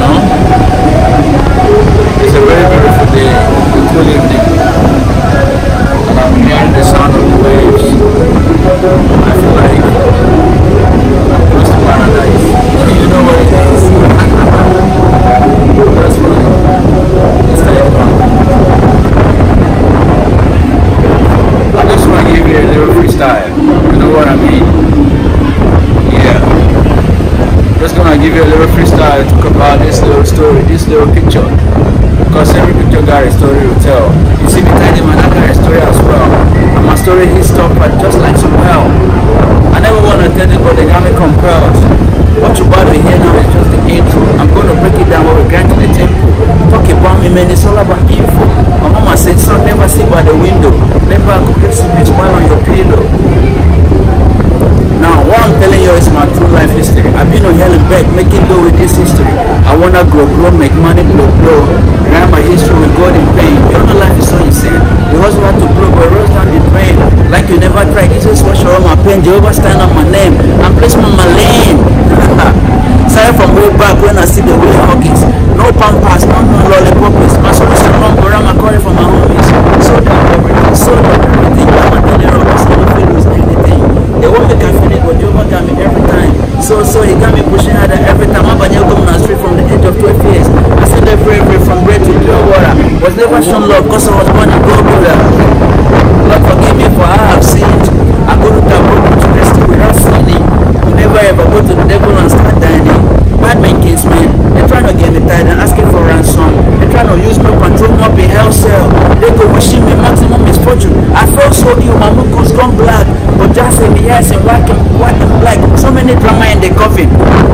know. It's a very beautiful day, cool evening. And I'm hearing the sound of the waves. I feel like I'm close to paradise. You know what it is? That's right. It's like, uh, I just want to give you a little freestyle. You know what I mean? Just gonna give you a little freestyle to about this little story, this little picture. Because every picture got a story to tell. You see me Tidyman, I got a story as well. And my story is up but just like some hell. I never wanna tell it, but they got me compelled. What you about to hear now is just the intro. I'm gonna break it down what we grant in the temple. Talk about me, man, it's all about info. My mama said, son, never sit by the window. Never go get some bitch while on your pillow. What I'm telling you is my true life history. I've been on hell and back, making do with this history. I wanna grow, grow, make money, blow, blow. Write my history with God in pain. You know life is so insane. The hustle had to blow, but rose down the drain. Like you never tried, Jesus wash all my pain. Jehovah stand on my name I'm me on my lane. Sorry from way back when I see the way huggies. No Pampers, no no lollipops. Solution run go around my calling for my homies. So down everything, so down everything. I'm a telling robbers, I don't feel lose anything. They won't make but Jehovah got me every time. So, so he got me pushing harder every time. I'm Banyel coming out straight from the age of 12 years. I said that very, very from bread to pure water. Was never shown love, cause I was born a go-getter. Lord forgive me for I have sinned. I go to the road to rest without sinning. You never ever go to the devil and start dining. Bad men kinsmen, they trying to get me tied and asking for ransom. They trying to use me control me up in hell cell. They go wishing me maximum misfortune. I felt so ill, my goes gone black. But just say me yes and white and black. So many drama in the coffin.